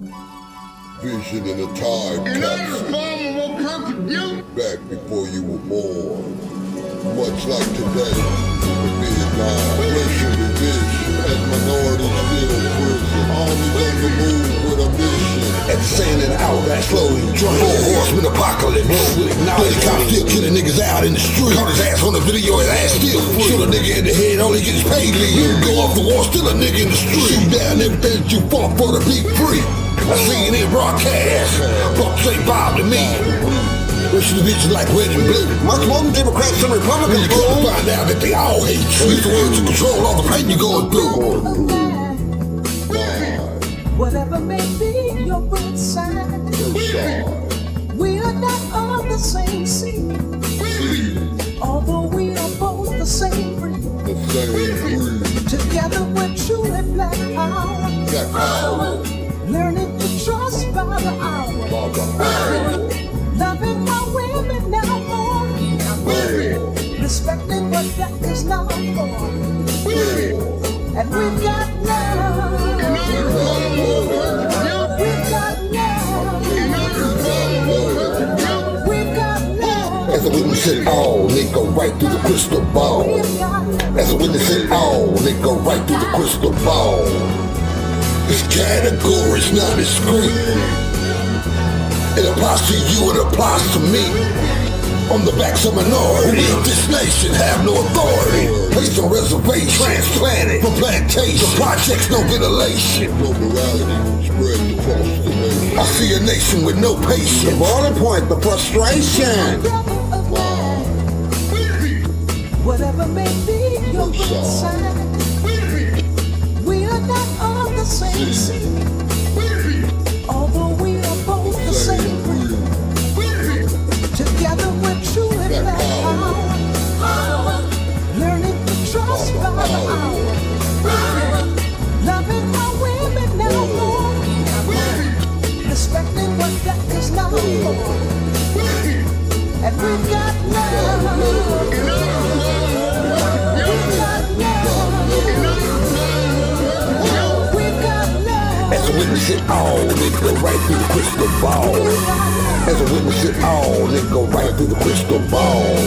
Vision in a time capsule responsible you. back before you were born. Much like today, in Vietnam, racial division as minorities still prison. Armies on the move with a mission. At the saying and out, that slowly joint. Four horsemen apocalypse. Bloody cops still killing niggas out in the street. Caught his ass on the video, his ass still free. Shoot a nigga in the head, only gets paid leave. Go off the wall, still a nigga in the street. Shoot down everything that you fought for to be free. I seen it in broadcast. Fuck say Bob to me. Racial division like red and blue. Much more than Democrats and Republicans, you come to bro. find out that they all hate you. It's the ones to control all the pain you're going through. Whatever may be your birth sign, we are not on the same seed. Although we are both the same breed, The same breed. together we're truly black power. Black power. Learning As a witness it all, they go right through the crystal ball. As a witness it all, they go right through the crystal ball. This category's not discreet. It applies to you, it applies to me. On the backs of minorities, this nation have no authority. Placed on reservations, transplanted from plantation. The Projects, no ventilation. No morality spread across the nation. I see a nation with no patience. The patience. boiling point, the frustration. Brother of mine, Whatever may be your good sign, we are not on the same Respecting what that is now for. And we've got love. We've got love. We've got love. As a witness it all, they go right through the crystal ball. As a witness it all, they go right through the crystal ball.